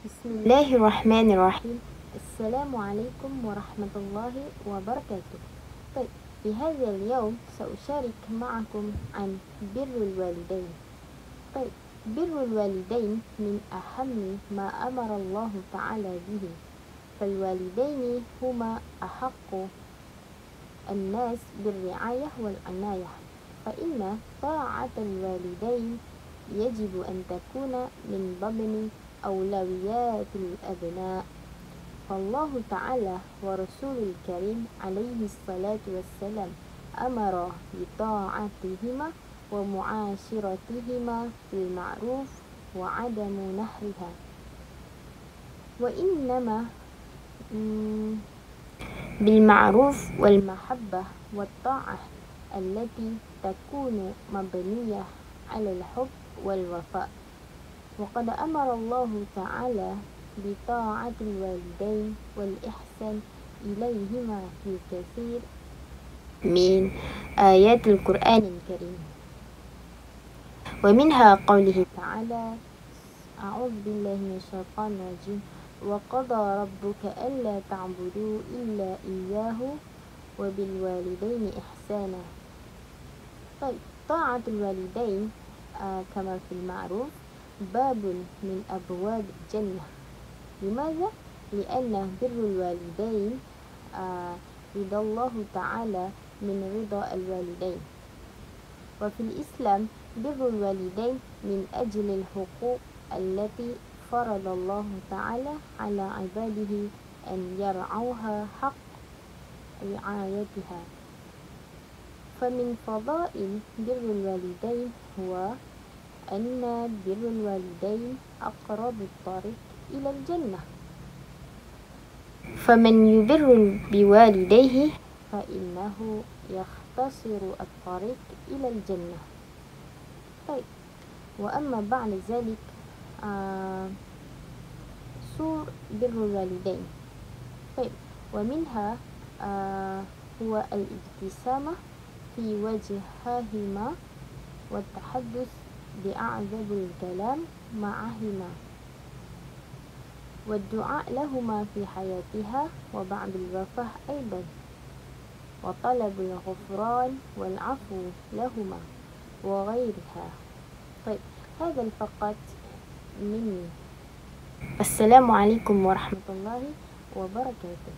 بسم الله الرحمن الرحيم السلام عليكم ورحمة الله وبركاته. طيب في هذا اليوم سأشارك معكم عن بر الوالدين. طيب بر الوالدين من أهم ما أمر الله تعالى به. فالوالدين هما أحق الناس بالرعاية والعناية. فإن طاعة الوالدين يجب أن تكون من ضمن أولويات الأبناء. فالله تعالى ورسول الكريم عليه الصلاة والسلام أمر بطاعتهما ومعاشرتهما بالمعروف وعدم نهرها. وإنما بالمعروف والمحبة والطاعة التي تكون مبنية على الحب والوفاء. وقد أمر الله تعالى بطاعة الوالدين والإحسان إليهما في كثير من آيات القرآن الكريم. ومنها قوله تعالى أعوذ بالله من الشيطان الرجيم. وقضى ربك ألا تعبدوا إلا إياه وبالوالدين إحسانا. طيب طاعة الوالدين آه كما في المعروف باب من أبواب الجنة. لماذا؟ لأن بر الوالدين آه رضا الله تعالى من رضا الوالدين. وفي الإسلام بر الوالدين من أجل الحقوق التي فرض الله تعالى على عباده أن يرعوها حق رعايتها. فمن فضائل بر الوالدين هو أن بر الوالدين أقرب الطريق إلى الجنة. فمن يبر بوالديه فإنه يختصر الطريق إلى الجنة. طيب وأما بعد ذلك آه سور بر الوالدين. طيب ومنها آه هو الابتسامة في وجههما والتحدث بأعذب الكلام معهما والدعاء لهما في حياتها وبعد الوفاة أيضا. وطلب الغفران والعفو لهما وغيرها. طيب هذا فقط مني. السلام عليكم ورحمة الله وبركاته.